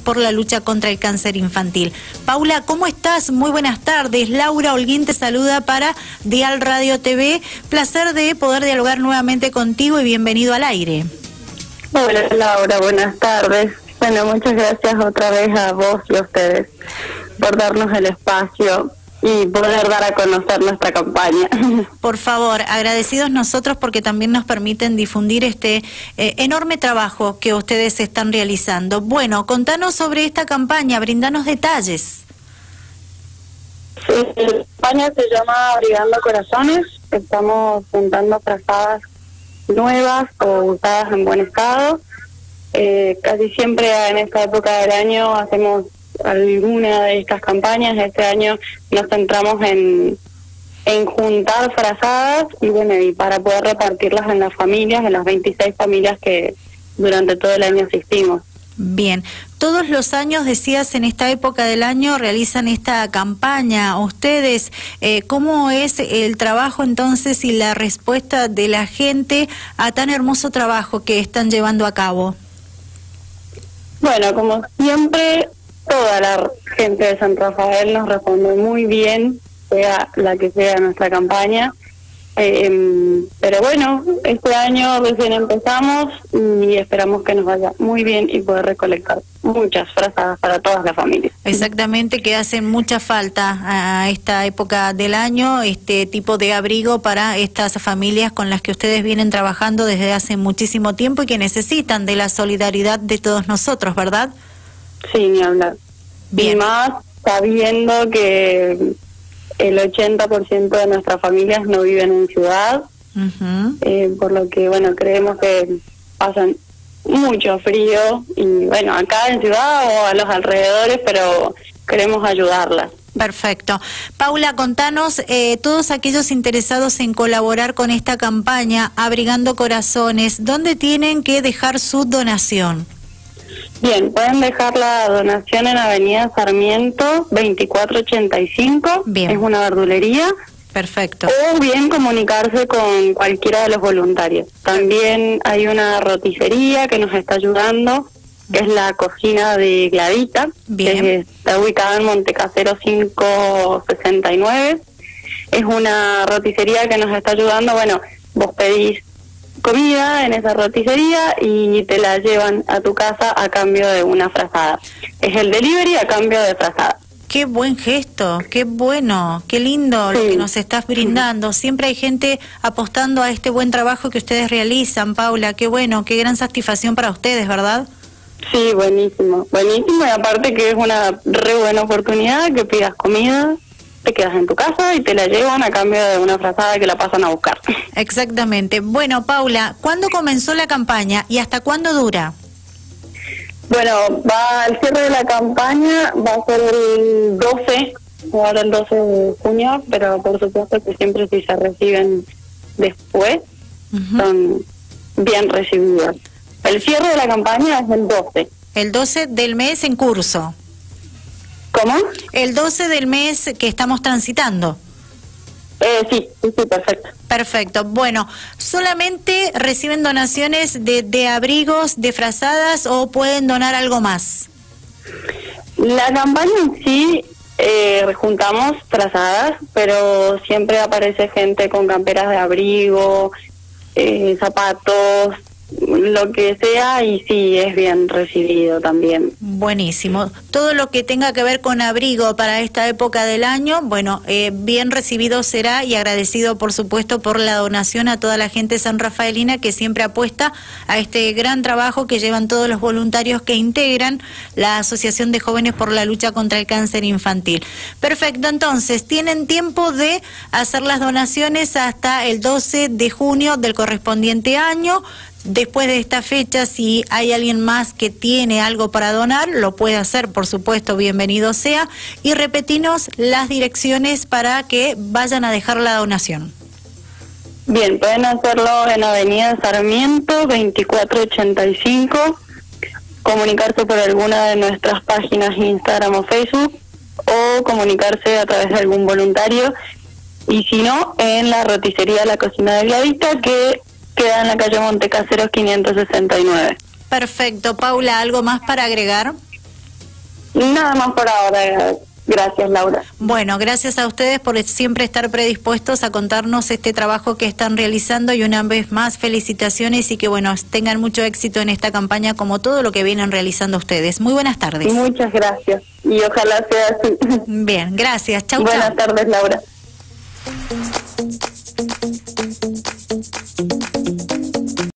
por la lucha contra el cáncer infantil. Paula, ¿cómo estás? Muy buenas tardes. Laura Holguín te saluda para Dial Radio TV. Placer de poder dialogar nuevamente contigo y bienvenido al aire. Hola Laura, buenas tardes. Bueno, muchas gracias otra vez a vos y a ustedes por darnos el espacio y poder dar a conocer nuestra campaña. Por favor, agradecidos nosotros porque también nos permiten difundir este eh, enorme trabajo que ustedes están realizando. Bueno, contanos sobre esta campaña, brindanos detalles. Sí, la campaña se llama Brigando Corazones. Estamos juntando frazadas nuevas o usadas en buen estado. Eh, casi siempre en esta época del año hacemos alguna de estas campañas. Este año nos centramos en, en juntar frazadas y bueno, y para poder repartirlas en las familias, en las 26 familias que durante todo el año asistimos. Bien, todos los años, decías, en esta época del año realizan esta campaña. Ustedes, eh, ¿cómo es el trabajo entonces y la respuesta de la gente a tan hermoso trabajo que están llevando a cabo? Bueno, como siempre, toda la gente de San Rafael nos responde muy bien, sea la que sea nuestra campaña. Eh, pero bueno, este año recién empezamos y esperamos que nos vaya muy bien y poder recolectar muchas frazadas para todas las familias. Exactamente, que hacen mucha falta a esta época del año, este tipo de abrigo para estas familias con las que ustedes vienen trabajando desde hace muchísimo tiempo y que necesitan de la solidaridad de todos nosotros, ¿verdad? Sí, ni hablar. Bien. Y más sabiendo que el 80% de nuestras familias no viven en ciudad, eh, por lo que, bueno, creemos que pasan mucho frío y, bueno, acá en ciudad o a los alrededores, pero queremos ayudarlas. Perfecto. Paula, contanos, eh, todos aquellos interesados en colaborar con esta campaña, Abrigando Corazones, ¿dónde tienen que dejar su donación? Bien, pueden dejar la donación en Avenida Sarmiento 2485. Bien. Es una verdulería. Perfecto. O bien comunicarse con cualquiera de los voluntarios. También hay una roticería que nos está ayudando, que es la cocina de Gladita, Bien. que está ubicada en Montecasero 569. Es una roticería que nos está ayudando, bueno, vos pedís comida en esa roticería y te la llevan a tu casa a cambio de una frazada. Es el delivery a cambio de frazada. Qué buen gesto, qué bueno, qué lindo lo que nos estás brindando. Siempre hay gente apostando a este buen trabajo que ustedes realizan, Paula. Qué bueno, qué gran satisfacción para ustedes, ¿verdad? Sí, buenísimo, buenísimo. Y aparte que es una re buena oportunidad que pidas comida te quedas en tu casa y te la llevan a cambio de una frazada que la pasan a buscar. Exactamente. Bueno, Paula, ¿cuándo comenzó la campaña y hasta cuándo dura? Bueno, va el cierre de la campaña va a ser el 12, ahora el 12 de junio, pero por supuesto que siempre si se reciben después son bien recibidos. El cierre de la campaña es el 12. El 12 del mes en curso. ¿Cómo? El 12 del mes que estamos transitando. Eh, sí, sí, perfecto. Perfecto. Bueno, ¿solamente reciben donaciones de, de abrigos, de frazadas o pueden donar algo más? La campaña en sí eh, juntamos frazadas, pero siempre aparece gente con camperas de abrigo, eh, zapatos, lo que sea y sí es bien recibido también. Buenísimo. Todo lo que tenga que ver con abrigo para esta época del año, bueno, eh, bien recibido será y agradecido por supuesto por la donación a toda la gente san rafaelina que siempre apuesta a este gran trabajo que llevan todos los voluntarios que integran la Asociación de Jóvenes por la Lucha contra el Cáncer Infantil. Perfecto, entonces tienen tiempo de hacer las donaciones hasta el 12 de junio del correspondiente año. Después de esta fecha, si hay alguien más que tiene algo para donar, lo puede hacer, por supuesto, bienvenido sea. Y repetimos las direcciones para que vayan a dejar la donación. Bien, pueden hacerlo en Avenida Sarmiento 2485, comunicarse por alguna de nuestras páginas Instagram o Facebook o comunicarse a través de algún voluntario y si no, en la roticería La Cocina de Gladita, que queda en la calle Montecaseros 569. Perfecto. Paula, ¿algo más para agregar? Nada más por ahora. Gracias, Laura. Bueno, gracias a ustedes por siempre estar predispuestos a contarnos este trabajo que están realizando y una vez más felicitaciones y que bueno, tengan mucho éxito en esta campaña como todo lo que vienen realizando ustedes. Muy buenas tardes. Muchas gracias y ojalá sea así. Bien, gracias. Chau, Buenas tardes, Laura.